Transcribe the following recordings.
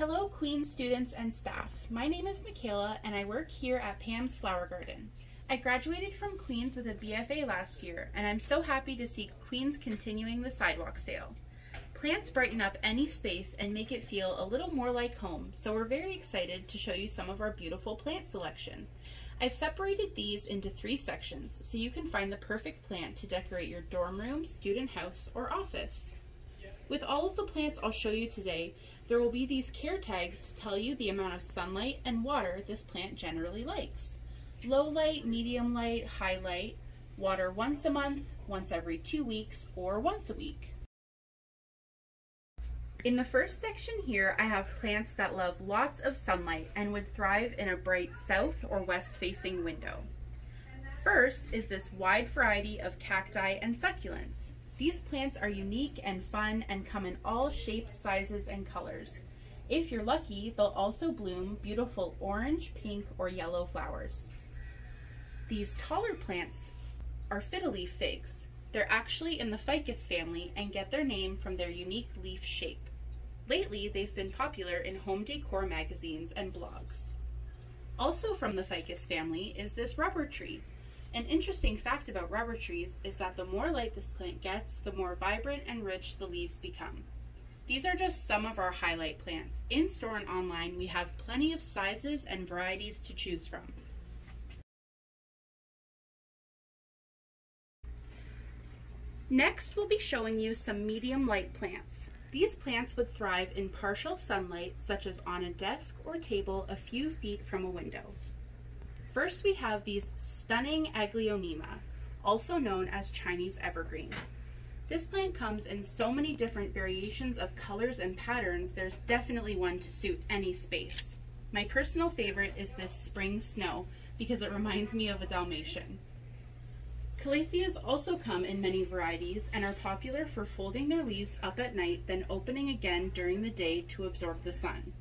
Hello Queens students and staff. My name is Michaela and I work here at Pam's Flower Garden. I graduated from Queens with a BFA last year and I'm so happy to see Queens continuing the sidewalk sale. Plants brighten up any space and make it feel a little more like home, so we're very excited to show you some of our beautiful plant selection. I've separated these into three sections so you can find the perfect plant to decorate your dorm room, student house, or office. With all of the plants I'll show you today, there will be these care tags to tell you the amount of sunlight and water this plant generally likes. Low light, medium light, high light, water once a month, once every two weeks, or once a week. In the first section here, I have plants that love lots of sunlight and would thrive in a bright south or west facing window. First is this wide variety of cacti and succulents. These plants are unique and fun and come in all shapes, sizes, and colors. If you're lucky, they'll also bloom beautiful orange, pink, or yellow flowers. These taller plants are fiddle-leaf figs. They're actually in the ficus family and get their name from their unique leaf shape. Lately, they've been popular in home decor magazines and blogs. Also from the ficus family is this rubber tree, an interesting fact about rubber trees is that the more light this plant gets, the more vibrant and rich the leaves become. These are just some of our highlight plants. In store and online, we have plenty of sizes and varieties to choose from. Next, we'll be showing you some medium light plants. These plants would thrive in partial sunlight, such as on a desk or table a few feet from a window. First we have these stunning Aglaonema, also known as Chinese evergreen. This plant comes in so many different variations of colors and patterns, there's definitely one to suit any space. My personal favorite is this spring snow because it reminds me of a Dalmatian. Calatheas also come in many varieties and are popular for folding their leaves up at night then opening again during the day to absorb the sun.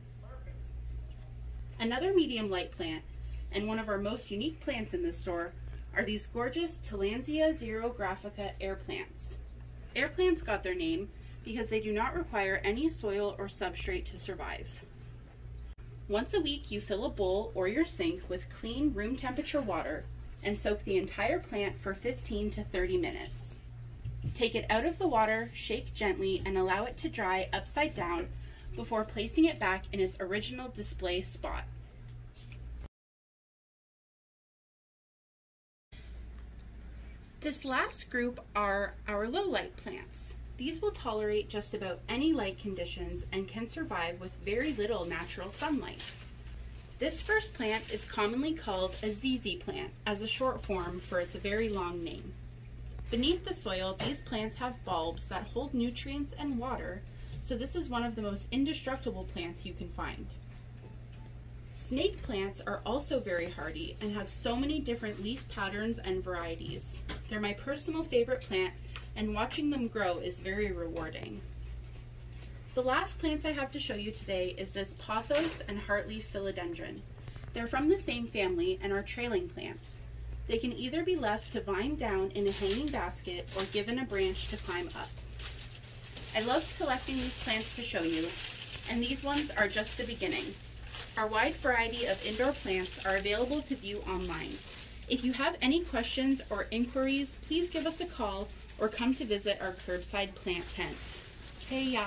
Another medium light plant and one of our most unique plants in this store are these gorgeous Tillandsia xerographica air plants. Air plants got their name because they do not require any soil or substrate to survive. Once a week, you fill a bowl or your sink with clean room temperature water and soak the entire plant for 15 to 30 minutes. Take it out of the water, shake gently, and allow it to dry upside down before placing it back in its original display spot. This last group are our low light plants. These will tolerate just about any light conditions and can survive with very little natural sunlight. This first plant is commonly called a ZZ plant as a short form for its very long name. Beneath the soil, these plants have bulbs that hold nutrients and water, so this is one of the most indestructible plants you can find. Snake plants are also very hardy and have so many different leaf patterns and varieties. They're my personal favorite plant and watching them grow is very rewarding. The last plants I have to show you today is this pothos and heartleaf philodendron. They're from the same family and are trailing plants. They can either be left to vine down in a hanging basket or given a branch to climb up. I loved collecting these plants to show you, and these ones are just the beginning. Our wide variety of indoor plants are available to view online. If you have any questions or inquiries, please give us a call or come to visit our curbside plant tent. Hey!